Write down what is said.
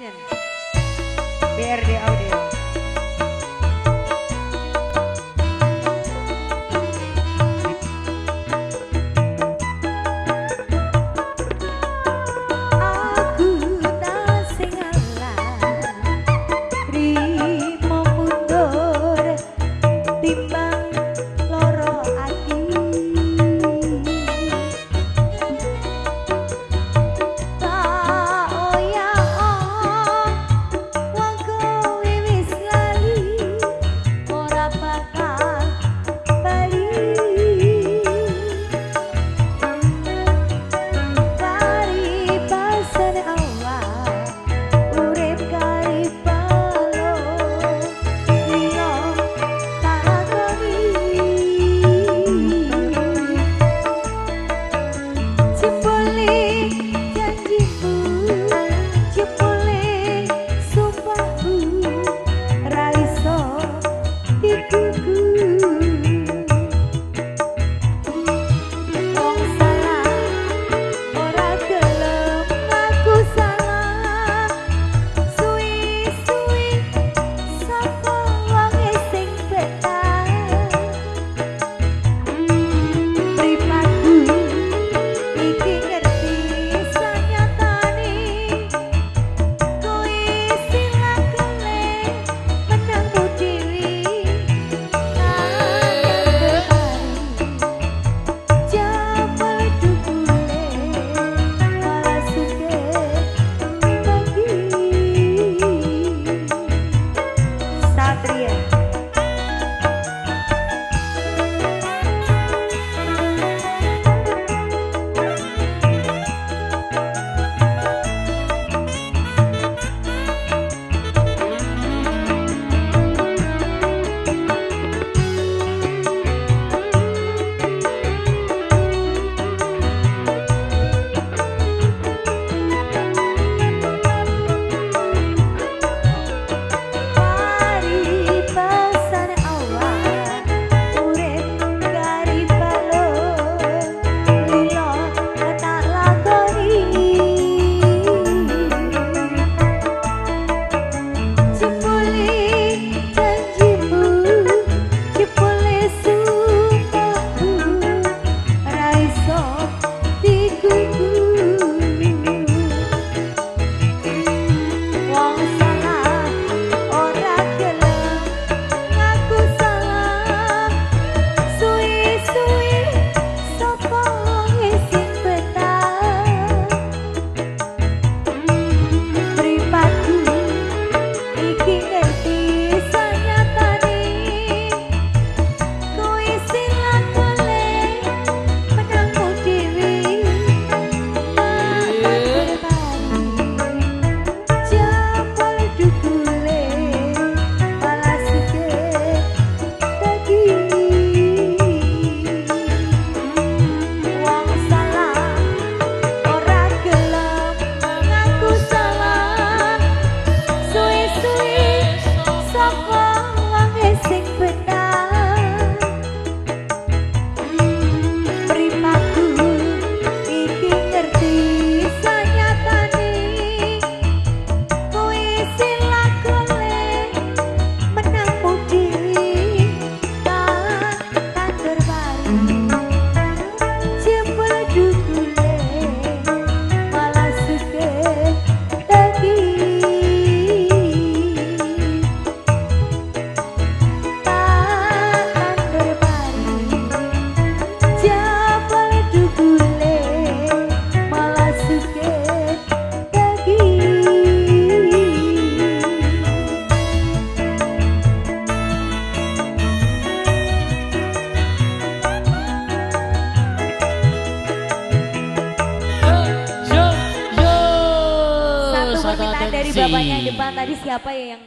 Action. BRD Audio. Oh, dari bapaknya depan tadi siapa ya yang